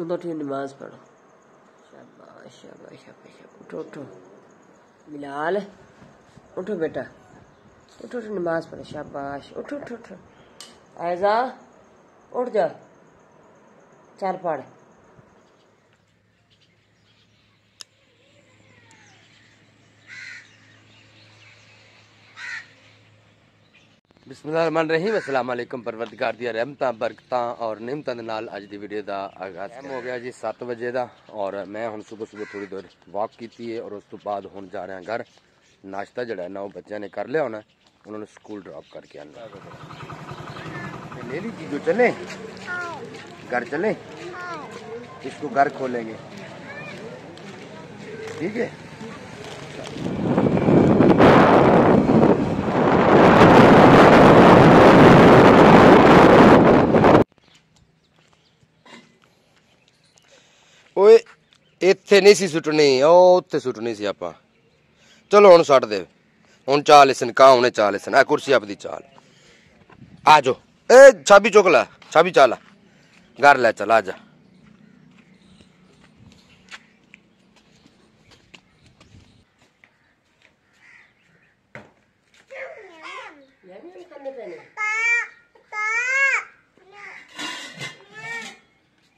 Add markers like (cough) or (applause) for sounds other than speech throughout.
उधर ठीक नमाज पढ़ो शाबाश शाबाश शाबाश शाबाश। उठो उठो बिलाल उठो बेटा उठो उठो नमाज पढ़ो शाबाश उठो उठो उठो ऐजा उठ जा चल पढ़ ਬਿਸਮਿਲ੍ਲਾਹਿਰਰਹਿਮਾਨ ਰਹੀਮ ਅਸਲਾਮ ਅਲੈਕਮ ਪਰਵਰਦਗਾਰ ਦੀਆਂ ਰਹਿਮਤਾਂ ਬਰਕਤਾਂ ਔਰ ਨਿਮਤਾਂ ਦੇ ਨਾਲ ਅੱਜ ਦੀ ਵੀਡੀਓ ਦਾ ਆਗਾਜ਼ ਟਾਈਮ ਹੋ ਗਿਆ ਜੀ 7 ਵਜੇ ਦਾ ਔਰ ਮੈਂ ਹੁਣ ਸਵੇਰ ਸਵੇਰ ਥੋੜੀ ਦੇਰ ਵਾਕ ਕੀਤੀ ਹੈ ਔਰ ਉਸ ਤੋਂ ਬਾਅਦ ਹੁਣ ਜਾ ਰਿਹਾ ਘਰ ਨਾਸ਼ਤਾ ਜਿਹੜਾ ਹੈ ਨਾ ਉਹ ਬੱਚਿਆਂ ਨੇ ਕਰ ਲਿਆ ਹੋਣਾ ਉਹਨਾਂ ਨੂੰ ਸਕੂਲ ਡ੍ਰੌਪ ਕਰਕੇ ਆਣਾ ले लीजिए जो चले घर चले इसको घर खोलेंगे ठीक है ਇੱਥੇ ਨਹੀਂ ਸੀ ਸੁੱਟਣੀ, ਉਹ ਉੱਥੇ ਸੁੱਟਣੀ ਸੀ ਆਪਾਂ। ਚਲੋ ਹੁਣ ਛੱਡ ਦੇ। ਹੁਣ ਚਾਲ ਇਸਨ ਕਾ ਉਹਨੇ ਚਾਲ ਇਸਨ ਆ ਕੁਰਸੀ ਆਪਦੀ ਚਾਲ। ਆ ਜਾ ਏ ਚਾਬੀ ਚੁੱਕ ਲੈ। ਚਾਬੀ ਚਾਲ ਘਰ ਲੈ ਚਲ, ਆ ਜਾ।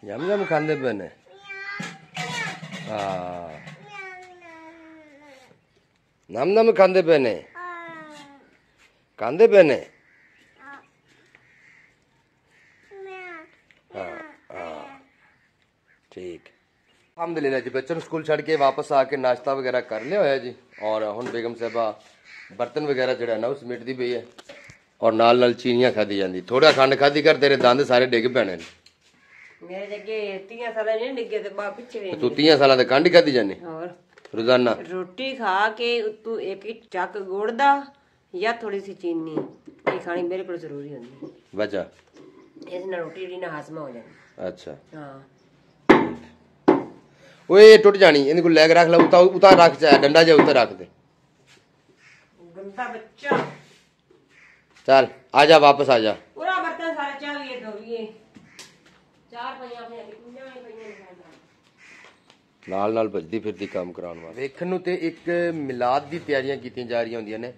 ਯਮ ਯਮ ਖਾਂਦੇ ਪਏ ਨੇ ਆ ਨਮ ਨਮ ਖਾਂਦੇ ਪਏ ਨੇ ਖਾਂਦੇ ਪਏ ਨੇ ਹਾਂ ਹਾਂ ਠੀਕ ਅਲਹਮਦੁਲਿਲਾ ਜੀ ਬੱਚਨ ਸਕੂਲ ਛੱਡ ਕੇ ਵਾਪਸ ਆ ਕੇ ਨਾਸ਼ਤਾ ਵਗੈਰਾ ਕਰ ਲਿਆ ਹੋਇਆ ਜੀ ਔਰ ਹੁਣ ਬੇਗਮ ਸਾਹਿਬਾ ਬਰਤਨ ਵਗੈਰਾ ਜਿਹੜਾ ਨਾ ਉਹ ਸਮੇਟਦੀ ਪਈ ਹੈ ਔਰ ਨਾਲ ਨਾਲ ਚੀਨੀਆਂ ਖਾਦੀ ਜਾਂਦੀ ਥੋੜਾ ਖੰਡ ਖਾਦੀ ਕਰ ਤੇਰੇ ਦੰਦ ਸਾਰੇ ਡਿੱਗ ਪੈਣੇ ਨੇ ਮੇਰੇ ਜੱਗੇ ਤੀਆਂ ਸਾਲਾਂ ਨਹੀਂ ਡਿੱਗੇ ਤੇ ਬਾ ਪਿੱਛੇ ਵੇ ਤੂੰ 30 ਸਾਲਾਂ ਦੇ ਕੰਢ ਖਾਦੀ ਜਾਨੇ? ਹੋਰ। ਰੋਜ਼ਾਨਾ? ਰੋਟੀ ਖਾ ਕੇ ਤੂੰ ਇੱਕ ਚੱਕ ਗੁੜ ਜਾਂ ਥੋੜੀ ਸੀ ਚੀਨੀ। ਇਹ ਖਾਣੀ ਮੇਰੇ ਕੋਲ ਜ਼ਰੂਰੀ ਹੁੰਦੀ। ਵਜਾ ਇਸ ਨਾਲ ਰੋਟੀ ਜਿਹੜੀ ਨਾ ਹਾਜ਼ਮਾ ਹੋ ਜਾਂਦੀ। ਅੱਛਾ। ਹਾਂ। ਓਏ ਟੁੱਟ ਜਾਣੀ। ਇਹਨੂੰ ਚੱਲ ਆ ਜਾ ਵਾਪਸ ਆ ਜਾ। ਚਾਰ ਨਾਲ। ਨਾਲ ਭਜਦੀ ਫਿਰਦੀ ਕੰਮ ਕਰਾਉਣ ਵਾਲਾ ਵੇਖਣ ਨੂੰ ਤੇ ਇੱਕ ਮਿਲਾਦ ਦੀ ਤਿਆਰੀਆਂ ਕੀਤੀਆਂ ਜਾ ਰਹੀਆਂ ਹੁੰਦੀਆਂ ਨੇ।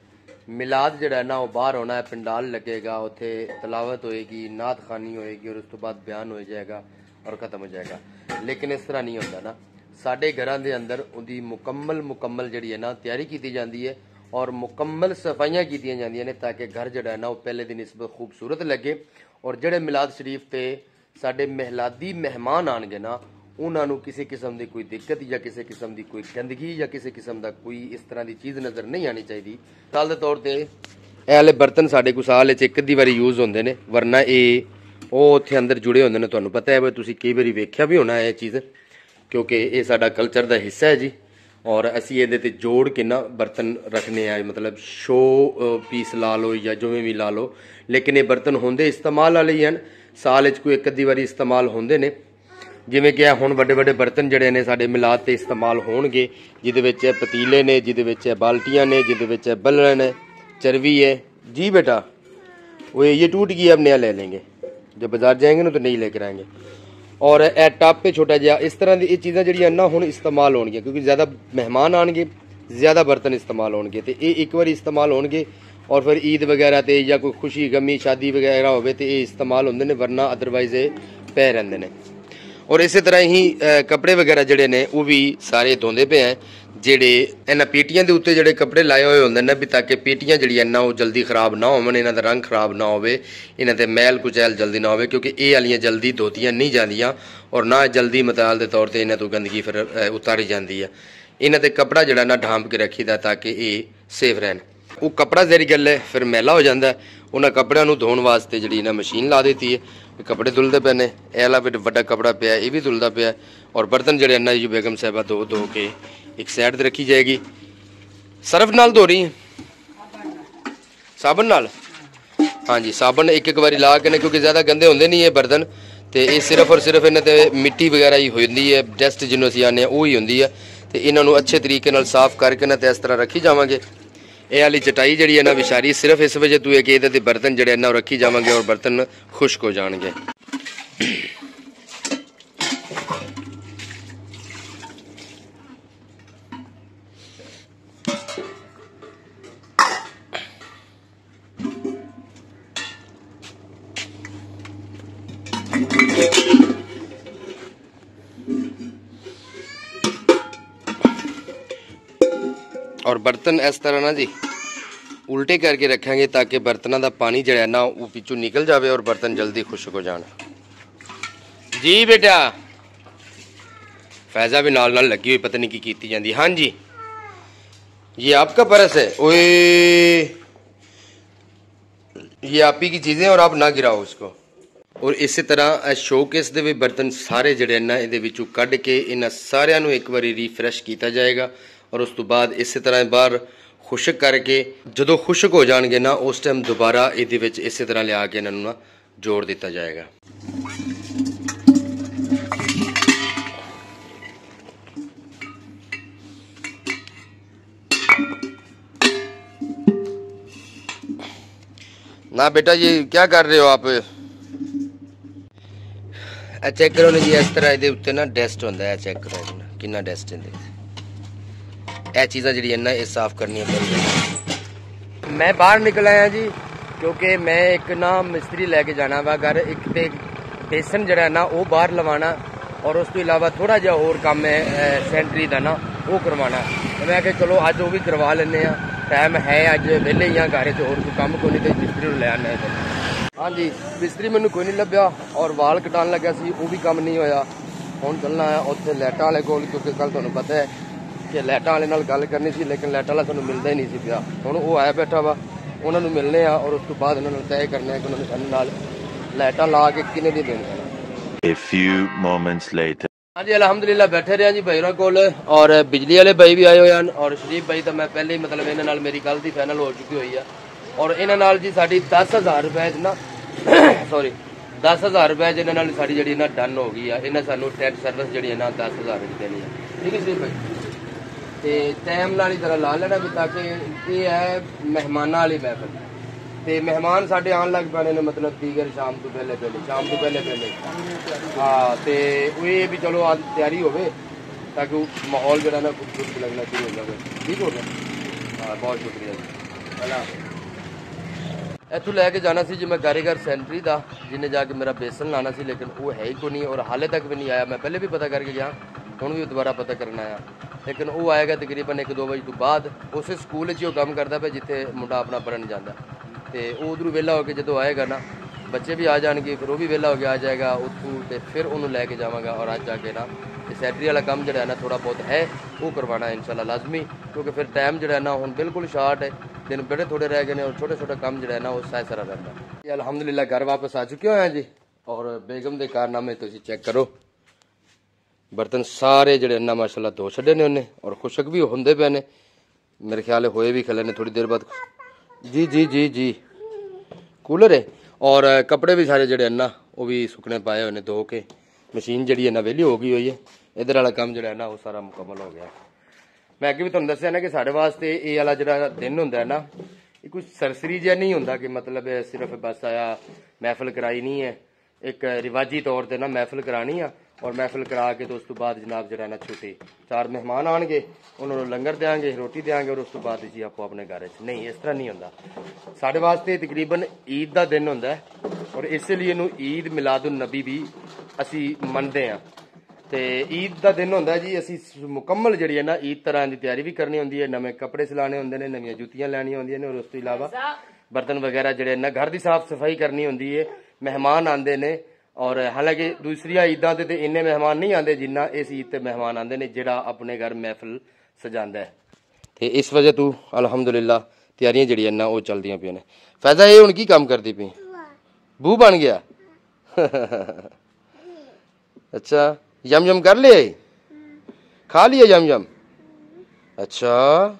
ਮਿਲਾਦ ਜਿਹੜਾ ਨਾ ਉਹ ਬਾਹਰ ਹੋਣਾ ਹੈ ਪੰਡਾਲ ਲੱਗੇਗਾ ਉੱਥੇ ਤਲਾਵਤ ਹੋਏਗੀ ਨਾਤ ਹੋਏਗੀ ਉਸ ਤੋਂ ਬਾਅਦ ਬਿਆਨ ਹੋ ਜਾਏਗਾ ਔਰ ਖਤਮ ਹੋ ਜਾਏਗਾ। ਲੇਕਿਨ ਇਸ ਤਰ੍ਹਾਂ ਨਹੀਂ ਹੁੰਦਾ ਨਾ। ਸਾਡੇ ਘਰਾਂ ਦੇ ਅੰਦਰ ਉਹਦੀ ਮੁਕੰਮਲ ਮੁਕੰਮਲ ਜਿਹੜੀ ਹੈ ਨਾ ਤਿਆਰੀ ਕੀਤੀ ਜਾਂਦੀ ਹੈ ਔਰ ਮੁਕੰਮਲ ਸਫਾਈਆਂ ਕੀਤੀਆਂ ਜਾਂਦੀਆਂ ਨੇ ਤਾਂ ਕਿ ਘਰ ਜਿਹੜਾ ਨਾ ਉਹ ਪਹਿਲੇ ਦਿਨ ਇਸ ਖੂਬਸੂਰਤ ਲੱਗੇ। ਔਰ ਜਿਹੜੇ ਮਿਲਾਦ ਸ਼ਰੀਫ ਤੇ ਸਾਡੇ ਮਹਿਲਾਦੀ ਮਹਿਮਾਨ ਆਣਗੇ ਨਾ, ਉਹਨਾਂ ਨੂੰ ਕਿਸੇ ਕਿਸਮ ਦੀ ਕੋਈ ਦਿੱਕਤ ਜਾਂ ਕਿਸੇ ਕਿਸਮ ਦੀ ਕੋਈ ਗੰਦਗੀ ਜਾਂ ਕਿਸੇ ਕਿਸਮ ਦਾ ਕੋਈ ਇਸ ਤਰ੍ਹਾਂ ਦੀ ਚੀਜ਼ ਨਜ਼ਰ ਨਹੀਂ ਆਣੀ ਚਾਹੀਦੀ। ਸਾਲ ਦੇ ਤੌਰ ਤੇ ਇਹ ਵਾਲੇ ਬਰਤਨ ਸਾਡੇ ਕੋਲ ਸਾਲ 'ਚ ਇੱਕ ਅੱਧੀ ਵਾਰੀ ਯੂਜ਼ ਹੁੰਦੇ ਨੇ, ਵਰਨਾ ਇਹ ਉਹ ਉੱਥੇ ਅੰਦਰ ਜੁੜੇ ਹੁੰਦੇ ਨੇ, ਤੁਹਾਨੂੰ ਪਤਾ ਹੈ ਵੀ ਤੁਸੀਂ ਕਈ ਵਾਰੀ ਵੇਖਿਆ ਵੀ ਹੋਣਾ ਇਹ ਚੀਜ਼, ਕਿਉਂਕਿ ਇਹ ਸਾਡਾ ਕਲਚਰ ਦਾ ਹਿੱਸਾ ਹੈ ਜੀ। ਔਰ ਅਸੀਂ ਇਹਦੇ ਤੇ ਜੋੜ ਕੇ ਨਾ ਬਰਤਨ ਰੱਖਨੇ ਆ, ਮਤਲਬ ਸ਼ੋ ਪੀਸ ਲਾ ਲਓ ਜਾਂ ਜਿਵੇਂ ਵੀ ਲਾ ਲਓ, ਲੇਕਿਨ ਇਹ ਬਰਤਨ ਹੁੰਦੇ ਇਸਤੇਮਾਲ ਵਾਲੇ ਹੀ ਹਨ। ਸਾਲ ਵਿੱਚ ਕੋਈ ਇੱਕ ਅੱਧੀ ਵਾਰੀ ਇਸਤੇਮਾਲ ਹੁੰਦੇ ਨੇ ਜਿਵੇਂ ਕਿ ਇਹ ਹੁਣ ਵੱਡੇ ਵੱਡੇ ਬਰਤਨ ਜਿਹੜੇ ਨੇ ਸਾਡੇ ਮਿਲਾਦ ਤੇ ਇਸਤੇਮਾਲ ਹੋਣਗੇ ਜਿਹਦੇ ਵਿੱਚ ਇਹ ਪਤੀਲੇ ਨੇ ਜਿਹਦੇ ਵਿੱਚ ਇਹ ਬਾਲਟੀਆਂ ਨੇ ਜਿਹਦੇ ਵਿੱਚ ਇਹ ਬਲਣ ਹੈ ਚਰਵੀ ਹੈ ਜੀ बेटा वो ये टूट गई अब नया ले लेंगे जब बाजार जाएंगे ना तो नहीं लेकर आएंगे ਔਰ ਇਹ ਟੱਪ ਤੇ ਛੋਟਾ ਜਿਹਾ ਇਸ ਤਰ੍ਹਾਂ ਦੀ ਇਹ ਚੀਜ਼ਾਂ ਜਿਹੜੀਆਂ ਨਾ ਹੁਣ ਇਸਤੇਮਾਲ ਹੋਣਗੀਆਂ ਕਿਉਂਕਿ ਜ਼ਿਆਦਾ ਮਹਿਮਾਨ ਆਣਗੇ ਜ਼ਿਆਦਾ ਬਰਤਨ ਇਸਤੇਮਾਲ ਹੋਣਗੇ ਤੇ ਇਹ ਇੱਕ ਵਾਰੀ ਇਸਤੇਮਾਲ ਹੋਣਗੇ ਔਰ ਫਿਰ ਈਦ ਵਗੈਰਾ ਤੇ ਜਾਂ ਕੋਈ ਖੁਸ਼ੀ, ਗਮੀ, ਸ਼ਾਦੀ ਵਗੈਰਾ ਹੋਵੇ ਤੇ ਇਹ ਇਸਤੇਮਾਲ ਹੁੰਦੇ ਨੇ, ਵਰਨਾ ਅਦਰਵਾਈਜ਼ ਇਹ ਪੈ ਰਹਿੰਦੇ ਨੇ। ਔਰ ਇਸੇ ਤਰ੍ਹਾਂ ਹੀ ਕੱਪੜੇ ਵਗੈਰਾ ਜਿਹੜੇ ਨੇ, ਉਹ ਵੀ ਸਾਰੇ ਧੋਂਦੇ ਪਏ ਆ। ਜਿਹੜੇ ਇਹਨਾਂ ਪੇਟੀਆਂ ਦੇ ਉੱਤੇ ਜਿਹੜੇ ਕੱਪੜੇ ਲਾਏ ਹੋਏ ਹੁੰਦੇ ਨੇ ਵੀ ਤਾਂ ਕਿ ਪੇਟੀਆਂ ਜਿਹੜੀਆਂ ਨਾ ਉਹ ਜਲਦੀ ਖਰਾਬ ਨਾ ਹੋਵਣ, ਇਹਨਾਂ ਦਾ ਰੰਗ ਖਰਾਬ ਨਾ ਹੋਵੇ, ਇਹਨਾਂ ਤੇ ਮੈਲ ਕੁਚੈਲ ਜਲਦੀ ਨਾ ਹੋਵੇ, ਕਿਉਂਕਿ ਇਹ ਵਾਲੀਆਂ ਜਲਦੀ ਧੋਤੀਆਂ ਨਹੀਂ ਜਾਂਦੀਆਂ ਔਰ ਨਾ ਜਲਦੀ ਮਤਾਲ ਦੇ ਤੌਰ ਤੇ ਇਹਨਾਂ ਤੋਂ ਗੰਦਗੀ ਫਿਰ ਉਤਾਰੀ ਜਾਂਦੀ ਆ। ਇਹਨਾਂ ਤੇ ਕੱਪੜਾ ਜਿਹੜਾ ਨਾ ਢਾਂਪ ਕੇ ਰੱਖੀਦਾ ਤਾਂ ਕਿ ਇਹ ਸੇਫ ਰਹਿਣ। ਉਹ ਕਪੜਾ ਜ਼ਰੀ ਗੱਲ ਹੈ, ਫਿਰ ਮੈਲਾ ਹੋ ਜਾਂਦਾ ਉਹਨਾਂ ਕੱਪੜਿਆਂ ਨੂੰ ਧੋਣ ਵਾਸਤੇ ਜਿਹੜੀ ਨਾ ਮਸ਼ੀਨ ਲਾ ਦਿੱਤੀ ਹੈ। ਇਹ ਕੱਪੜੇ ਧੁਲਦੇ ਪਏ ਨੇ, ਇਹ ਵਾਲਾ ਵੀ ਵੱਡਾ ਕਪੜਾ ਪਿਆ, ਇਹ ਵੀ ਧੁਲਦਾ ਪਿਆ। ਔਰ ਬਰਤਨ ਜਿਹੜੇ ਅੰਨਾ ਜੀ ਬੇਗਮ ਸਾਹਿਬਾ ਧੋ ਧੋ ਕੇ ਇੱਕ ਸਾਈਡ ਤੇ ਰੱਖੀ ਜਾਏਗੀ। ਸਰਫ ਨਾਲ ਧੋ ਰਹੀ ਹੈ। ਸਾਬਣ ਨਾਲ? ਹਾਂਜੀ, ਸਾਬਣ ਇੱਕ ਇੱਕ ਵਾਰੀ ਲਾ ਕੇ ਨੇ, ਕਿਉਂਕਿ ਜ਼ਿਆਦਾ ਗੰਦੇ ਹੁੰਦੇ ਨਹੀਂ ਇਹ ਬਰਤਨ। ਤੇ ਇਹ ਸਿਰਫ ਔਰ ਸਿਰਫ ਇਹਨਾਂ ਤੇ ਮਿੱਟੀ ਵਗੈਰਾ ਹੀ ਹੁੰਦੀ ਹੈ, ਡਸਟ ਜਿਹਨੂੰ ਅਸੀਂ ਆਨੇ ਉਹ ਹੀ ਹੁੰਦੀ ਹੈ। ਤੇ ਇਹਨਾਂ ਨੂੰ ਅੱਛੇ ਤਰੀਕੇ ਨਾਲ ਸਾਫ਼ ਕਰਕੇ ਨਾ ਤੇ ਇਸ ਤਰ੍ਹਾਂ ਰੱਖੀ ਜਾਵਾਂਗੇ। ਇਹ ਵਾਲੀ ਚਟਾਈ ਜਿਹੜੀ ਹੈ ਨਾ ਵਿਚਾਰੀ ਸਿਰਫ ਇਸ ਵਜ੍ਹਾ ਤੂੰ ਇਹ ਕਿ ਇਹਦੇ ਤੇ ਬਰਤਨ ਜਿਹੜੇ ਨਾ ਰੱਖੀ ਜਾਵਾਂਗੇ ਔਰ ਬਰਤਨ ਖੁਸ਼ਕ ਹੋ ਜਾਣਗੇ। ਔਰ ਬਰਤਨ ਇਸ ਤਰ੍ਹਾਂ ਨਾ ਜੀ ਉਲਟੇ ਕਰਕੇ ਰੱਖਾਂਗੇ ਤਾਂ ਕਿ ਬਰਤਨਾਂ ਦਾ ਪਾਣੀ ਜਿਹੜਾ ਹੈ ਨਾ ਉਹ ਵਿੱਚੋਂ ਨਿਕਲ ਜਾਵੇ ਔਰ ਬਰਤਨ ਜਲਦੀ ਖੁਸ਼ਕ ਹੋ ਜਾਣ ਜੀ ਬੇਟਾ ਫੈਜ਼ਾ ਵੀ ਨਾਲ ਨਾਲ ਲੱਗੀ ਹੋਈ ਪਤਾ ਨਹੀਂ ਕੀ ਕੀਤੀ ਜਾਂਦੀ ਹਾਂਜੀ ये आपका परस है ओए ये आप ही की चीजें और आप ना गिराओ उसको ਔਰ ਇਸੇ ਤਰ੍ਹਾਂ ਸ਼ੋਕੇਸ ਦੇ ਵੀ ਬਰਤਨ ਸਾਰੇ ਜਿਹੜੇ ਨੇ ਇਹਦੇ ਵਿੱਚੋਂ ਕੱਢ ਕੇ ਇਹਨਾਂ ਸਾਰਿਆਂ ਨੂੰ ਇੱਕ ਵਾਰੀ ਰੀਫਰੈਸ਼ ਕੀਤਾ ਜਾਏਗਾ ਔਰ ਉਸ ਤੋਂ ਬਾਅਦ ਇਸੇ ਤਰ੍ਹਾਂ ਬਾਹਰ ਖੁਸ਼ਕ ਕਰਕੇ ਜਦੋਂ ਖੁਸ਼ਕ ਹੋ ਜਾਣਗੇ ਨਾ, ਉਸ ਟਾਈਮ ਦੁਬਾਰਾ ਇਹਦੇ ਵਿੱਚ ਇਸੇ ਤਰ੍ਹਾਂ ਲਿਆ ਕੇ ਇਹਨਾਂ ਨੂੰ ਨਾ ਜੋੜ ਦਿੱਤਾ ਜਾਏਗਾ। ਨਾ ਬੇਟਾ ਇਹ ਕੀ ਕਰ ਰਹੇ ਹੋ ਆਪ? ਚੈੱਕ ਕਰੋ ਨਾ ਜੀ, ਇਸ ਤਰ੍ਹਾਂ ਇਹਦੇ ਉੱਤੇ ਨਾ ਡਸਟ ਹੁੰਦਾ ਹੈ ਚੈੱਕ ਕਰੋ ਕਿੰਨਾ ਡਸਟ ਇਹਦੇ? ਇਹ ਚੀਜ਼ਾਂ ਜਿਹੜੀਆਂ ਨਾ, ਇਹ ਸਾਫ਼ ਕਰਨੀਆਂ ਪੈਂਦੀਆਂ ਮੈਂ ਬਾਹਰ ਨਿਕਲ ਆਇਆ ਜੀ, ਕਿਉਂਕਿ ਮੈਂ ਇੱਕ ਨਾ ਮਿਸਤਰੀ ਲੈ ਕੇ ਜਾਣਾ ਵਾ ਘਰ, ਇੱਕ ਤੇ ਬੇਸਨ ਜਿਹੜਾ ਨਾ, ਉਹ ਬਾਹਰ ਲਵਾਣਾ ਔਰ ਉਸ ਤੋਂ ਇਲਾਵਾ ਥੋੜਾ ਜਿਹਾ ਹੋਰ ਕੰਮ ਹੈ ਸੈਂਟਰੀ ਦਾ ਨਾ, ਉਹ ਕਰਵਾਉਣਾ। ਮੈਂ ਕਿਹਾ ਚਲੋ, ਅੱਜ ਉਹ ਵੀ ਕਰਵਾ ਲੈਂਦੇ ਆ ਟਾਈਮ ਹੈ ਅੱਜ, ਵਿਹਲੇ ਹੀ ਆ ਘਰੇ, ਤੇ ਹੋਰ ਕੋਈ ਕੰਮ ਕੋਈ ਨਹੀਂ, ਤੇ ਮਿਸਤਰੀ ਨੂੰ ਲੈ ਆਣਾ ਹਾਂਜੀ, ਮਿਸਤਰੀ ਮੈਨੂੰ ਕੋਈ ਨਹੀਂ ਲੱਭਿਆ, ਔਰ ਵਾਲ ਕਟਾਉਣ ਲੱਗਾ ਸੀ, ਉਹ ਵੀ ਕੰਮ ਨਹੀਂ ਹੋਇਆ। ਹੁਣ ਚੱਲਣਾ ਆ ਉੱਥੇ ਲੈਟਾਂ ਵਾਲੇ ਕੋਲ, ਕਿਉਂਕਿ ਕੱਲ ਤੁਹਾਨੂੰ ਪਤਾ ਹੈ ਕਿ ਲੈਟਾਂ ਵਾਲੇ ਨਾਲ ਗੱਲ ਕਰਨੀ ਸੀ ਲੇਕਿਨ ਲੈਟਾਂ ਵਾਲਾ ਸਾਨੂੰ ਮਿਲਦਾ ਹੀ ਨਹੀਂ ਸੀ ਪਿਆ। ਹੁਣ ਉਹ ਆਇਆ ਬੈਠਾ ਵਾ ਉਹਨਾਂ ਨੂੰ ਮਿਲਨੇ ਆ ਔਰ ਉਸ ਤੋਂ ਬਾਅਦ ਉਹਨਾਂ ਨੂੰ ਤੈਅ ਕਰਨਾ ਹੈ ਕਿ ਉਹਨਾਂ ਨੇ ਸਾਨੂੰ ਨਾਲ ਲਾਈਟਾਂ ਲਾ ਕੇ ਕਿੰਨੇ ਦੀ ਦੇਣੀਆਂ ਨੇ A few moments later. ਹਾਂਜੀ ਅਲਹਮਦੁਲਿਲਾ ਬੈਠੇ ਹਾਂ ਜੀ ਭਾਈਰਾਂ ਕੋਲ ਔਰ ਬਿਜਲੀ ਵਾਲੇ ਭਾਈ ਵੀ ਆਏ ਹੋਏ ਹਨ ਔਰ ਸ਼ਰੀਫ ਭਾਈ ਤਾਂ ਮੈਂ ਪਹਿਲੇ ਹੀ ਮਤਲਬ ਇਹਨਾਂ ਨਾਲ ਮੇਰੀ ਗੱਲ ਦੀ ਫਾਈਨਲ ਹੋ ਚੁੱਕੀ ਹੋਈ ਆ। ਔਰ ਇਹਨਾਂ ਨਾਲ ਜੀ ਸਾਡੀ 10000 ਰੁਪਏ ਨਾ (coughs) ਸੌਰੀ 10000 ਰੁਪਏ 'ਚ ਇਹਨਾਂ ਨਾਲ ਸਾਡੀ ਜਿਹੜੀ ਨਾ ਡਨ ਹੋ ਗਈ ਆ ਇਹਨਾਂ ਸਾਨੂੰ ਟੈਟ ਸਰਵਿਸ ਜਿਹੜੀ ਹੈ ਨਾ 10000 ਦੀ ਦੇਣੀ ਆ। ਠੀਕ ਹੈ ਸ਼ਰੀਫ ਭਾਈ ਤੇ ਟਾਈਮ ਨਾਲ ਹੀ ਜਰਾ ਲਾ ਲੈਣਾ ਵੀ ਤਾਂ ਕਿ ਇਹ ਹੈ ਮਹਿਮਾਨਾਂ ਵਾਲੀ ਮਹਿਫਲ। ਤੇ ਮਹਿਮਾਨ ਸਾਡੇ ਆਉਣ ਲੱਗ ਪੈਣੇ ਨੇ ਮਤਲਬ ਦੀਗਰ ਸ਼ਾਮ ਤੋਂ ਪਹਿਲੇ ਪਹਿਲੇ, ਸ਼ਾਮ ਤੋਂ ਪਹਿਲੇ ਪਹਿਲੇ। ਹਾਂ, ਤੇ ਉਹ ਇਹ ਵੀ ਚਲੋ ਅੱਜ ਤਿਆਰੀ ਹੋਵੇ ਤਾਂ ਕਿ ਉਹ ਮਾਹੌਲ ਜਿਹੜਾ ਨਾ ਖੂਬਸੂਰਤ ਲੱਗਣਾ ਸ਼ੁਰੂ ਹੋ ਜਾਵੇ। ਠੀਕ ਹੋ ਗਿਆ? ਹਾਂ, ਬਹੁਤ ਸ਼ੁਕਰੀਆ ਜੀ। ਪਹਿਲਾਂ ਇੱਥੋਂ ਲੈ ਕੇ ਜਾਣਾ ਸੀ ਜੀ ਮੈਂ ਕਾਰੀਗਰ ਸੈਂਟਰੀ ਦਾ ਜਿਹਨੇ ਜਾ ਕੇ ਮੇਰਾ ਬੇਸਨ ਲਾਣਾ ਸੀ, ਲੇਕਿਨ ਉਹ ਹੈ ਹੀ ਕੋਈ ਨਹੀਂ ਔਰ ਹਾਲੇ ਤੱਕ ਵੀ ਨਹੀਂ ਆਇਆ। ਮੈਂ ਪਹਿਲੇ ਵੀ ਪਤਾ ਕਰਕੇ ਗਿਆ ਹੁਣ ਵੀ ਦੁਬਾਰਾ ਪਤਾ ਕਰਨ ਆਇਆ। ਲੇਕਿਨ ਉਹ ਆਏਗਾ ਤਕਰੀਬਨ 1-2 ਵਜੇ ਤੋਂ ਬਾਅਦ, ਉਸੇ ਸਕੂਲ 'ਚ ਹੀ ਉਹ ਕੰਮ ਕਰਦਾ ਪਿਆ ਜਿੱਥੇ ਮੁੰਡਾ ਆਪਣਾ ਪੜਨ ਜਾਂਦਾ। ਤੇ ਉਹ ਉਧਰੋਂ ਵਿਹਲਾ ਹੋ ਕੇ ਜਦੋਂ ਆਏਗਾ ਨਾ, ਬੱਚੇ ਵੀ ਆ ਜਾਣਗੇ, ਫਿਰ ਉਹ ਵੀ ਵਿਹਲਾ ਹੋ ਕੇ ਆ ਜਾਏਗਾ ਉੱਥੋਂ ਤੇ ਫਿਰ ਉਹਨੂੰ ਲੈ ਕੇ ਜਾਵਾਂਗਾ ਔਰ ਅੱਜ ਜਾ ਕੇ ਨਾ ਇਹ ਸੈਟਰੀ ਵਾਲਾ ਕੰਮ ਜਿਹੜਾ ਹੈ ਨਾ ਥੋੜਾ ਬਹੁਤ ਹੈ, ਉਹ ਕਰਵਾਉਣਾ ਹੈ ਇਨਸ਼ਾਅੱਲਾ ਲਾਜ਼ਮੀ, ਕਿਉਂਕਿ ਫਿਰ ਟਾਈਮ ਜਿਹੜਾ ਨਾ ਹੁਣ ਬਿਲਕੁਲ ਸ਼ਾਰਟ ਹੈ, ਦਿਨ ਬੜੇ ਥੋੜੇ ਰਹਿ ਗਏ ਨੇ ਔਰ ਛੋਟੇ ਛੋਟੇ ਕੰਮ ਜਿਹੜਾ ਹੈ ਨਾ ਉਹ ਸਹਿ ਸਰਾ ਰਹਿੰਦਾ। ਜੀ, ਅਲਹਮਦੁਲਿਲਾ, ਘਰ ਵਾਪਸ ਆ ਚੁੱਕੇ ਹੋਇਆ ਜੀ? ਔਰ ਬੇਗਮ ਦੇ ਕਾਰਨਾਮੇ ਤੁਸੀਂ ਚੈੱਕ ਕਰੋ। ਬਰਤਨ ਸਾਰੇ ਜਿਹੜੇ ਨਾ ਮਾਸ਼ਾਅੱਲਾ ਧੋ ਛੱਡੇ ਨੇ ਉਹਨੇ ਔਰ ਖੁਸ਼ਕ ਵੀ ਹੁੰਦੇ ਪਏ ਨੇ। ਮੇਰੇ ਖਿਆਲ ਹੈ ਹੋਏ ਵੀ ਖਲੇ ਨੇ ਥੋੜੀ ਦੇਰ ਬਾਅਦ ਜੀ ਜੀ ਜੀ ਜੀ। ਕੂਲਰ ਹੈ। ਔਰ ਕੱਪੜੇ ਵੀ ਸਾਰੇ ਜਿਹੜੇ ਨਾ ਉਹ ਵੀ ਸੁੱਕਣੇ ਪਾਏ ਹੋਏ ਨੇ ਧੋ ਕੇ। ਮਸ਼ੀਨ ਜਿਹੜੀ ਹੈ ਨਾ ਵਿਹਲੀ ਹੋ ਗਈ ਹੋਈ ਹੈ। ਇਧਰ ਵਾਲਾ ਕੰਮ ਜਿਹੜਾ ਨਾ, ਉਹ ਸਾਰਾ ਮੁਕੰਮਲ ਹੋ ਗਿਆ। ਮੈਂ ਅੱਗੇ ਵੀ ਤੁਹਾਨੂੰ ਦੱਸਿਆ ਨਾ ਕਿ ਸਾਡੇ ਵਾਸਤੇ ਇਹ ਵਾਲਾ ਜਿਹੜਾ ਦਿਨ ਹੁੰਦਾ ਹੈ ਨਾ, ਇਹ ਕੋਈ ਸਰਸਰੀ ਜਿਹਾ ਨਹੀਂ ਹੁੰਦਾ ਕਿ ਮਤਲਬ ਸਿਰਫ ਬਸ ਆਇਆ ਮਹਿਫਲ ਕਰਾਈ ਨਹੀਂ ਹੈ। ਇੱਕ ਰਿਵਾਜੀ ਤੌਰ ਤੇ ਨਾ ਮਹਿਫਲ ਕਰਾਣੀ ਆ। ਔਰ ਮਹਿਫਲ ਕਰਾ ਕੇ ਤੇ ਉਸ ਤੋਂ ਬਾਅਦ ਜਨਾਬ ਜਿਹੜਾ ਨਾ ਛੁੱਟੀ ਚਾਰ ਮਹਿਮਾਨ ਆਣਗੇ ਉਹਨਾਂ ਨੂੰ ਲੰਗਰ ਦੇਾਂਗੇ ਰੋਟੀ ਦੇਾਂਗੇ ਔਰ ਉਸ ਤੋਂ ਬਾਅਦ ਜੀ ਆਪੋ ਆਪਣੇ ਘਰ 'ਚ ਨਹੀਂ ਇਸ ਤਰ੍ਹਾਂ ਨਹੀਂ ਹੁੰਦਾ। ਸਾਡੇ ਵਾਸਤੇ ਤਕਰੀਬਨ ਈਦ ਦਾ ਦਿਨ ਹੁੰਦਾ ਔਰ ਇਸੇ ਲਈ ਇਹਨੂੰ ਈਦ ਮਿਲਾਦੁਨ ਨਬੀ ਵੀ ਅਸੀਂ ਮੰਨਦੇ ਆ ਤੇ ਈਦ ਦਾ ਦਿਨ ਹੁੰਦਾ ਜੀ ਅਸੀਂ ਮੁਕੰਮਲ ਜਿਹੜੀ ਹੈ ਨਾ ਈਦ ਤਰ੍ਹਾਂ ਦੀ ਤਿਆਰੀ ਵੀ ਕਰਨੀ ਹੁੰਦੀ ਹੈ ਨਵੇਂ ਕੱਪੜੇ ਸਿਲਾਣੇ ਹੁੰਦੇ ਨੇ ਨਵੀਆਂ ਜੁੱਤੀਆਂ ਲੈਣੀਆਂ ਹੁੰਦੀਆਂ ਨੇ ਔਰ ਉਸ ਤੋਂ ਇਲਾਵਾ ਬਰਤਨ ਵਗੈਰਾ ਜਿਹੜੇ ਨਾ ਘਰ ਦੀ ਸਾਫ਼ ਸਫ਼ਾਈ ਕਰਨੀ ਹੁੰਦੀ ਹੈ ਮਹਿਮਾਨ ਆਉਂਦੇ ਨੇ ਔਰ ਹਾਲਾਂਕਿ ਦੂਸਰੀਆਂ ਈਦਾਂ ਤੇ ਤੇ ਇੰਨੇ ਮਹਿਮਾਨ ਨਹੀਂ ਆਉਂਦੇ ਜਿੰਨਾ ਇਸ ਈਦ ਤੇ ਮਹਿਮਾਨ ਆਉਂਦੇ ਨੇ, ਜਿਹੜਾ ਆਪਣੇ ਘਰ ਮਹਿਫਲ ਸਜਾਉਂਦਾ ਹੈ। ਤੇ ਇਸ ਵਜ੍ਹਾ ਤੋਂ ਅਲਹਮਦੁਲਿਲਾ ਤਿਆਰੀਆਂ ਜਿਹੜੀਆਂ ਨਾ ਉਹ ਚੱਲਦੀਆਂ ਪਈਆਂ ਨੇ। ਫੈਜ਼ਾ, ਇਹ ਹੁਣ ਕੀ ਕੰਮ ਕਰਦੀ ਪਈ? ਬੂ ਬਣ ਗਿਆ? (laughs) ਅੱਛਾ ਯਮ ਯਮ ਕਰ ਲਿਆ ਖਾ ਲਿਆ ਯਮ ਯਮ ਅੱਛਾ।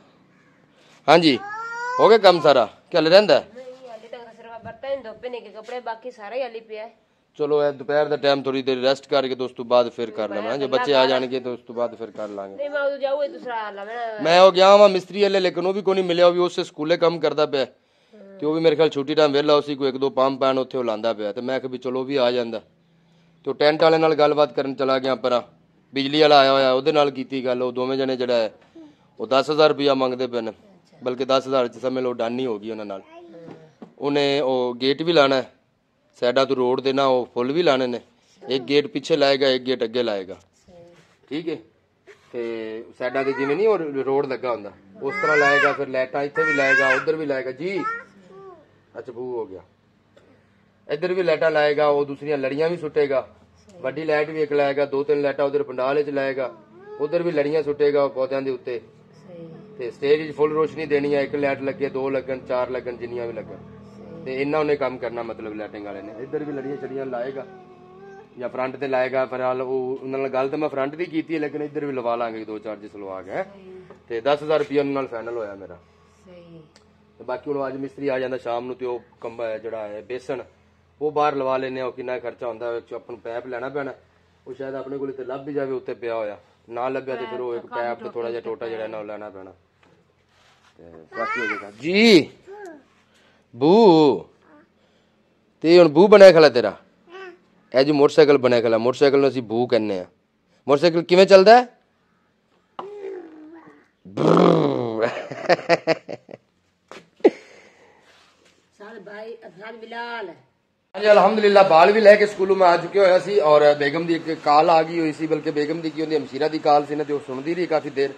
ਹਾਂਜੀ, ਹੋ ਗਿਆ ਕੰਮ ਸਾਰਾ? ਚੱਲ ਰਹਿੰਦਾ? ਨਹੀਂ, ਹਾਲੇ ਤੱਕ ਸਿਰਫ ਬਰਤਨ ਧੋਪੇ ਨੇ ਕਿ ਕੱਪੜੇ, ਬਾਕੀ ਸਾਰਾ ਹੀ ਹਾਲੀ ਪਿਆ ਹੈ। ਚਲੋ ਇਹ ਦੁਪਹਿਰ ਦਾ ਟਾਈਮ ਥੋੜੀ ਦੇਰ ਰੈਸਟ ਕਰਕੇ ਤੇ ਉਸ ਤੋਂ ਬਾਅਦ ਫਿਰ ਕਰ ਲਵਾਂ। ਜੇ ਬੱਚੇ ਆ ਜਾਣਗੇ ਤੇ ਉਸ ਤੋਂ ਬਾਅਦ ਫਿਰ ਕਰ ਲਾਂਗੇ। ਨਹੀਂ ਮੈਂ ਉਦੋਂ ਜਾਊ ਇਹ ਦੂਸਰਾ ਹਾਲਾ ਮੈਂ ਮੈਂ ਉਹ ਗਿਆ ਵਾਂ ਮਿਸਤਰੀ ਵਾਲੇ ਲੇਕਿਨ ਉਹ ਵੀ ਕੋਈ ਨਹੀਂ ਮਿਲਿਆ ਉਹ ਵੀ ਉਸੇ ਸਕੂਲੇ ਕੰਮ ਕਰਦਾ ਪਿਆ। ਤੇ ਉਹ ਵੀ ਮੇਰੇ ਖਿਆਲ ਛੁੱਟੀ ਟਾਈਮ ਵਿਹਲਾ ਉਸੀ ਕੋਈ ਇੱਕ ਦੋ ਪੰਪ ਪੈਣ ਉੱਥੇ ਉਹ ਲਾਂਦਾ ਪਿਆ। ਤੇ ਮੈਂ ਕਿਹਾ ਵੀ ਚਲੋ ਉਹ ਵੀ ਆ ਜਾਂਦਾ। ਤੇ ਉਹ ਟੈਂਟ ਵਾਲੇ ਨਾਲ ਗੱਲਬਾਤ ਕਰਨ ਚਲਾ ਗਿਆ ਪਰਾਂ। ਬਿਜਲੀ ਵਾਲਾ ਆਇਆ ਹੋਇਆ ਉਹਦੇ ਨਾਲ ਕੀਤੀ ਗੱਲ ਉਹ ਦੋਵੇਂ ਜਣੇ ਜਿਹੜਾ ਹੈ ਉਹ 10000 ਰੁਪਇਆ ਮੰਗਦੇ ਪਏ ਨੇ। ਬਲਕਿ 10000 ਚ ਸਮੇਂ ਲੋ ਡਾਨੀ ਹੋ ਗਈ ਉਹਨਾਂ ਨਾਲ। ਉਹਨੇ ਉਹ ਗੇਟ ਵੀ ਲਾਣਾ ਹੈ। ਸਾਈਡਾਂ ਤੋਂ ਰੋਡ ਦੇ ਨਾ ਉਹ ਫੁੱਲ ਵੀ ਲਾਣੇ ਨੇ। ਇੱਕ ਗੇਟ ਪਿੱਛੇ ਲਾਏਗਾ ਇੱਕ ਗੇਟ ਅੱਗੇ ਲਾਏਗਾ। ਠੀਕ ਹੈ? ਤੇ ਸਾਈਡਾਂ ਤੇ ਜਿਵੇਂ ਨਹੀਂ ਉਹ ਰੋਡ ਲੱਗਾ ਹੁੰਦਾ। ਉਸ ਤਰ੍ਹਾਂ ਲਾਏਗਾ ਫਿਰ ਲਾਈਟਾਂ ਇੱਥੇ ਵੀ ਲਾਏਗਾ ਉਧਰ ਵੀ ਲਾਏਗਾ। ਜੀ ਅੱਛਾ ਬੂ ਹੋ ਗਿਆ। ਇੱਧਰ ਵੀ ਲਾਈਟਾਂ ਲਾਏਗਾ ਉਹ ਦੂਸਰੀਆਂ ਲੜੀਆਂ ਵੀ ਸੁੱਟੇਗਾ। ਵੱਡੀ ਲਾਈਟ ਵੀ ਇੱਕ ਲਾਏਗਾ ਦੋ ਤਿੰਨ ਲਾਈਟਾਂ ਉਧਰ ਪੰਡਾਲ ਵਿੱਚ ਲਾਏਗਾ। ਉਧਰ ਵੀ ਲੜੀਆਂ ਸੁੱਟੇਗਾ ਉਹ ਪੌਦਿਆਂ ਦੇ ਉੱਤੇ। ਤੇ ਸਟੇਜ 'ਚ ਫੁੱਲ ਰੋਸ਼ਨੀ ਦੇਣੀ ਹੈ ਇੱਕ ਲਾਈਟ ਲੱਗੇ ਦੋ ਲੱਗਣ ਚਾਰ ਲੱਗਣ ਜਿੰਨੀਆਂ ਵੀ ਲੱਗਣ। ਤੇ ਇੰਨਾ ਉਹਨੇ ਕੰਮ ਕਰਨਾ ਮਤਲਬ ਲਾਈਟਿੰਗ ਵਾਲੇ ਨੇ। ਇੱਧਰ ਵੀ ਲੜੀਆਂ ਚੜੀਆਂ ਲਾਏਗਾ ਜਾਂ ਫਰੰਟ ਤੇ ਲਾਏਗਾ ਫਿਰ ਹਾਲ ਉਹ ਉਹਨਾਂ ਨਾਲ ਗੱਲ ਤਾਂ ਮੈਂ ਫਰੰਟ ਦੀ ਕੀਤੀ ਹੈ ਲੇਕਿਨ ਇੱਧਰ ਵੀ ਲਵਾ ਲਾਂਗੇ ਦੋ ਚਾਰ ਜਿਸ ਲਵਾ ਕੇ। ਤੇ 10000 ਰੁਪਏ ਉਹਨਾਂ ਨਾਲ ਫਾਈਨਲ ਹੋਇਆ ਮੇਰਾ। ਸਹੀ। ਤੇ ਬਾਕੀ ਹੁਣ ਅੱਜ ਮਿਸਤਰੀ ਆ ਜਾਂਦਾ ਸ਼ਾਮ ਨੂੰ ਤੇ ਉਹ ਕੰਬਾ ਜਿਹੜਾ ਹੈ ਬੇਸਣ ਉਹ ਬਾਹਰ ਲਵਾ ਲੈਨੇ ਆ ਉਹ ਕਿੰਨਾ ਖਰਚਾ ਹੁੰਦਾ ਵਿੱਚ ਆਪਾਂ ਨੂੰ ਪੈਪ ਲੈਣਾ ਪੈਣਾ। ਉਹ ਸ਼ਾਇਦ ਆਪਣੇ ਕੋਲ ਤੇ ਲੱਭ ਵੀ ਜਾਵੇ ਉੱਤੇ ਪਿਆ ਹੋਇਆ। ਨਾ ਲੱਭਿਆ ਤੇ ਫਿਰ ਉਹ ਇੱਕ ਪੈਪ ਤੇ ਥੋੜਾ ਜਿਹਾ ਟੋਟਾ ਜਿਹੜਾ ਨਾ ਉਹ ਲੈਣਾ ਪੈਣਾ। ਤੇ ਬਾਕੀ ਹੋ ਜਾਏਗਾ ਜੀ। ਬੂ। ਤੇ ਹੁਣ ਬੂ ਬਣਿਆ ਖਲਾ ਤੇਰਾ? ਇਹ ਜੀ ਮੋਟਰਸਾਈਕਲ ਬਣਿਆ ਖਲਾ। ਮੋਟਰਸਾਈਕਲ ਨੂੰ ਅਸੀਂ ਬੂ ਕਹਿੰਦੇ ਆ ਮੋਟਰਸਾਈਕਲ ਕਿਵੇਂ ਚੱਲਦਾ ਹੈ? ਸਾਲ ਭਾਈ ਸਾਲ ਬਿਲਾਲ। ਅਲਹਮਦੁਲਿਲਾ ਬਾਲ ਵੀ ਲੈ ਕੇ ਸਕੂਲੋਂ ਮੈਂ ਆ ਚੁੱਕਿਆ ਹੋਇਆ ਸੀ ਔਰ ਬੇਗਮ ਦੀ ਇੱਕ ਕਾਲ ਆ ਗਈ ਹੋਈ ਸੀ ਬਲਕਿ ਬੇਗਮ ਦੀ ਕੀ ਹੁੰਦੀ ਹਮਸ਼ੀਰਾ ਦੀ ਕਾਲ ਸੀ ਨਾ ਤੇ ਉਹ ਸੁਣਦੀ ਰਹੀ ਕਾਫੀ ਦੇਰ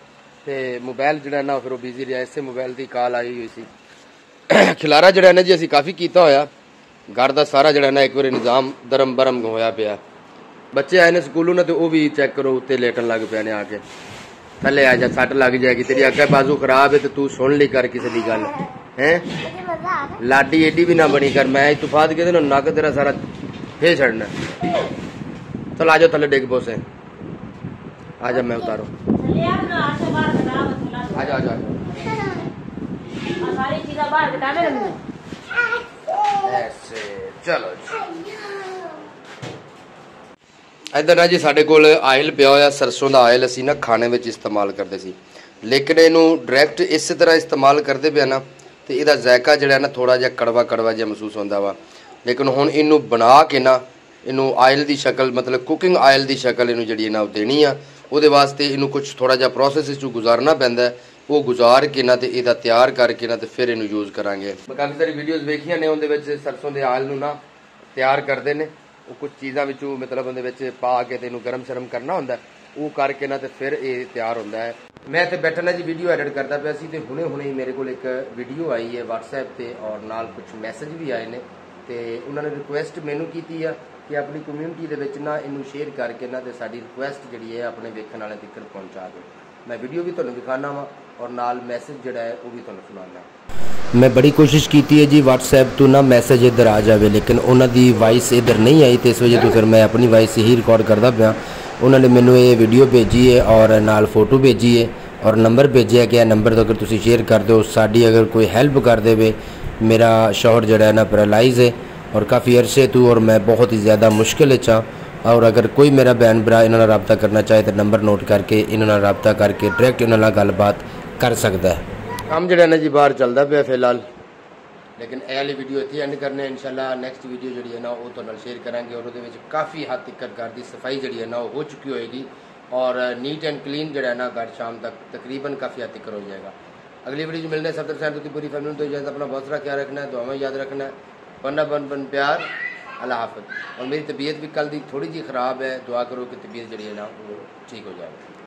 ਤੇ ਮੋਬਾਈਲ ਜਿਹੜਾ ਨਾ ਫਿਰ ਉਹ ਬਿਜ਼ੀ ਰਿਹਾ ਇਸੇ ਮੋਬਾਈਲ ਦੀ ਕਾਲ ਆਈ ਹੋਈ ਸੀ। ਖਿਲਾਰਾ ਜਿਹੜਾ ਨਾ ਜੀ, ਅਸੀਂ ਕਾਫੀ ਕੀਤਾ ਹੋਇਆ। ਘਰ ਦਾ ਸਾਰਾ ਜਿਹੜਾ ਨਾ, ਇੱਕ ਵਾਰੀ ਨਿਜ਼ਾਮ ਦਰਮ ਬਰਮ ਹੋਇਆ ਪਿਆ। ਬੱਚੇ ਆਏ ਨੇ ਸਕੂਲੋਂ ਨਾ, ਤੇ ਉਹ ਵੀ ਚੈੱਕ ਕਰੋ, ਉੱਤੇ ਲੇਟਣ ਲੱਗ ਪਿਆ ਨੇ ਆ ਕੇ। ਥੱਲੇ ਆ ਜਾ, ਸੱਟ ਲੱਗ ਜਾਏਗੀ, ਤੇਰੀ ਅੱਗੇ ਬਾਜ਼ੂ ਖਰਾਬ ਹੈ ਤੇ ਤੂੰ ਸੁਣ ਲਈ ਕਰ ਕਿਸੇ ਦੀ ਗੱਲ। ਹੈ? ਲਾਡੀ ਏਡੀ ਵੀ ਨਾ ਬਣੀ ਕਰ, ਮੈਂ ਇਤਫਾਦ ਕਿਤੇ ਨੂੰ ਨੱਕ ਤੇਰਾ ਸਾਰਾ ਫੇ ਛੱਡਣਾ। ਚਲ ਆ ਜਾਓ ਥੱਲੇ ਡਿੱਗ ਪੋਸੇ ਆ ਜਾ, ਮੈਂ ਉਤਾਰੋ। ਆ ਜਾ ਆ ਜਾ। ਸਾਰੀ ਬਾਹਰ ਬਟਾਵੇ ਮੈਨੂੰ ਐਸੇ, ਚਲੋ ਜੀ। ਇਧਰ ਨਾ ਜੀ, ਸਾਡੇ ਕੋਲ ਆਇਲ ਪਿਆ ਹੋਇਆ, ਸਰਸੋਂ ਦਾ ਆਇਲ ਅਸੀਂ ਨਾ ਖਾਣੇ ਵਿੱਚ ਇਸਤੇਮਾਲ ਕਰਦੇ ਸੀ। ਲੇਕਿਨ ਇਹਨੂੰ ਡਾਇਰੈਕਟ ਇਸੇ ਤਰ੍ਹਾਂ ਇਸਤੇਮਾਲ ਕਰਦੇ ਪਿਆ ਨਾ, ਤੇ ਇਹਦਾ ਜ਼ਾਇਕਾ ਜਿਹੜਾ ਨਾ ਥੋੜਾ ਜਿਹਾ ਕੜਵਾ ਕੜਵਾ ਜਿਹਾ ਮਹਿਸੂਸ ਹੁੰਦਾ ਵਾ। ਲੇਕਿਨ ਹੁਣ ਇਹਨੂੰ ਬਣਾ ਕੇ ਨਾ, ਇਹਨੂੰ ਆਇਲ ਦੀ ਸ਼ਕਲ, ਮਤਲਬ ਕੁਕਿੰਗ ਆਇਲ ਦੀ ਸ਼ਕਲ ਇਹਨੂੰ ਜਿਹੜੀ ਹੈ ਉਹ ਦੇਣੀ ਆ। ਉਹਦੇ ਵਾਸਤੇ ਇਹਨੂੰ ਕੁਝ ਥੋੜਾ ਜਿਹਾ ਪ੍ਰੋਸੈਸ ਇਸ ਵਿੱਚੋਂ ਗੁਜ਼ਾਰਨਾ ਪੈਂਦਾ ਹੈ। ਉਹ ਗੁਜ਼ਾਰ ਕੇ ਨਾ ਤੇ ਇਹਦਾ ਤਿਆਰ ਕਰਕੇ ਨਾ ਤੇ ਫਿਰ ਇਹਨੂੰ ਯੂਜ਼ ਕਰਾਂਗੇ। ਮੈਂ ਕਾਫੀ ਸਾਰੀ ਵੀਡੀਓਜ਼ ਵੇਖੀਆਂ ਨੇ, ਉਹਦੇ ਵਿੱਚ ਸਰਸੋਂ ਦੇ ਆਲ ਨੂੰ ਨਾ ਤਿਆਰ ਕਰਦੇ ਨੇ। ਉਹ ਕੁਝ ਚੀਜ਼ਾਂ ਵਿੱਚੋਂ ਮਤਲਬ ਉਹਦੇ ਵਿੱਚ ਪਾ ਕੇ ਤੇ ਇਹਨੂੰ ਗਰਮ ਸ਼ਰਮ ਕਰਨਾ ਹੁੰਦਾ ਉਹ ਕਰਕੇ ਨਾ ਤੇ ਫਿਰ ਇਹ ਤਿਆਰ ਹੁੰਦਾ ਹੈ। ਮੈਂ ਇੱਥੇ ਬੈਠਣਾ ਜੀ ਵੀਡੀਓ ਐਡਿਟ ਕਰਦਾ ਪਿਆ ਸੀ ਤੇ ਹੁਣੇ ਹੁਣੇ ਹੀ ਮੇਰੇ ਕੋਲ ਇੱਕ ਵੀਡੀਓ ਆਈ ਹੈ WhatsApp ਤੇ ਔਰ ਨਾਲ ਕੁਝ ਮੈਸੇਜ ਵੀ ਆਏ ਨੇ। ਤੇ ਉਹਨਾਂ ਨੇ ਰਿਕੁਐਸਟ ਮੈਨੂੰ ਕੀਤੀ ਆ ਕਿ ਆਪਣੀ ਕਮਿਊਨਿਟੀ ਦੇ ਵਿੱਚ ਨਾ ਇਹਨੂੰ ਸ਼ੇਅਰ ਕਰਕੇ ਨਾ ਤੇ ਸਾਡੀ ਰਿਕੁਐਸਟ ਜਿਹੜੀ ਹੈ ਆਪਣੇ ਵੇਖਣ ਵਾਲੇ ਤੱਕ ਪਹੁੰਚਾ ਦਿਓ। ਮੈਂ ਵੀਡੀਓ ਵੀ ਤੁਹਾਨੂੰ ਦਿਖਾਣਾ ਵਾਂ। ਔਰ ਨਾਲ ਮੈਸੇਜ ਜਿਹੜਾ ਹੈ ਉਹ ਵੀ ਤੁਹਾਨੂੰ ਸੁਣਾਉਣਾ ਮੈਂ ਬੜੀ ਕੋਸ਼ਿਸ਼ ਕੀਤੀ ਹੈ ਜੀ WhatsApp ਤੋਂ ਨਾ ਮੈਸੇਜ ਇੱਧਰ ਆ ਜਾਵੇ ਲੇਕਿਨ ਉਹਨਾਂ ਦੀ ਵਾਇਸ ਇੱਧਰ ਨਹੀਂ ਆਈ ਤੇ ਇਸ ਵਜ੍ਹਾ ਤੋਂ ਫਿਰ ਮੈਂ ਆਪਣੀ ਵਾਇਸ ਹੀ ਰਿਕਾਰਡ ਕਰਦਾ ਪਿਆ ਉਹਨਾਂ ਨੇ ਮੈਨੂੰ ਇਹ ਵੀਡੀਓ ਭੇਜੀ ਹੈ ਔਰ ਨਾਲ ਫੋਟੋ ਭੇਜੀ ਹੈ ਔਰ ਨੰਬਰ ਭੇਜਿਆ ਕਿ ਇਹ ਨੰਬਰ ਤੋਂ ਅਗਰ ਤੁਸੀਂ ਸ਼ੇਅਰ ਕਰ ਦਿਓ ਸਾਡੀ ਅਗਰ ਕੋਈ ਹੈਲਪ ਕਰ ਦੇਵੇ ਮੇਰਾ ਸ਼ੌਹਰ ਜਿਹੜਾ ਹੈ ਨਾ ਪੈਰਾਲਾਈਜ਼ ਹੈ ਔਰ ਕਾਫੀ ਅਰਸੇ ਤੋਂ ਔਰ ਮੈਂ ਬਹੁਤ ਹੀ ਜ਼ਿਆਦਾ ਮੁਸ਼ਕਿਲ ਵਿੱਚ ਹਾਂ ਔਰ ਅਗਰ ਕੋਈ ਮੇਰਾ ਭੈਣ ਭਰਾ ਇਹਨਾਂ ਨਾਲ ਰਾਬਤਾ ਕਰਨਾ ਚਾਹੇ ਤਾਂ ਨੰਬਰ ਨੋਟ ਕਰਕੇ ਇਹਨਾਂ ਨਾਲ ਰਾਬਤਾ ਕਰਕੇ ਡਾਇਰੈਕਟ ਇਹਨਾਂ ਨਾਲ ਗੱਲਬਾਤ ਕਰ ਸਕਦਾ ਹੈ ਕੰਮ ਜਿਹੜਾ ਨਾ ਜੀ ਬਾਹਰ ਚੱਲਦਾ ਪਿਆ ਫਿਲਹਾਲ ਲੇਕਿਨ ਇਹ ਵਾਲੀ ਵੀਡੀਓ ਇੱਥੇ ਐਂਡ ਕਰਨੇ ਇਨਸ਼ਾਅੱਲਾ ਨੈਕਸਟ ਵੀਡੀਓ ਜਿਹੜੀ ਹੈ ਨਾ ਉਹ ਤੁਹਾਡੇ ਨਾਲ ਸ਼ੇਅਰ ਕਰਾਂਗੇ ਔਰ ਉਹਦੇ ਵਿੱਚ ਕਾਫੀ ਹੱਦ ਤੱਕ ਘਰ ਦੀ ਸਫ਼ਾਈ ਜਿਹੜੀ ਹੈ ਨਾ ਉਹ ਹੋ ਚੁੱਕੀ ਹੋਏਗੀ ਔਰ ਨੀਟ ਐਂਡ ਕਲੀਨ ਜਿਹੜਾ ਹੈ ਨਾ ਘਰ ਸ਼ਾਮ ਤੱਕ ਤਕਰੀਬਨ ਕਾਫੀ ਹੱਦ ਤੱਕ ਹੋ ਜਾਏਗਾ ਅਗਲੀ ਵੀਡੀਓ 'ਚ ਮਿਲਦੇ ਹਾਂ ਸਭ ਤੱਕ ਸਾਡੀ ਪੂਰੀ ਫੈਮਿਲੀ ਨੂੰ ਤੋਂ ਇਜਾਜ਼ਤ ਆਪਣਾ ਬਹੁਤ ਸਾਰਾ ਖਿਆਲ ਰੱਖਣਾ ਹੈ ਦੁਆਵਾਂ ਯਾਦ ਰੱਖਣਾ ਹੈ ਬੰਨਾ ਬਨ ਬਨ ਪਿਆਰ ਅੱਲਾ ਹਾਫਿਜ਼ ਔਰ ਮੇਰੀ ਤਬੀਅਤ ਵੀ ਕੱਲ ਦੀ ਥੋੜੀ ਜਿਹੀ ਖਰਾਬ ਹੈ ਦੁਆ ਕਰੋ ਕਿ ਤਬੀਅਤ ਜਿਹੜੀ ਹੈ ਨਾ ਉਹ ਠੀਕ ਹੋ ਜਾਵੇ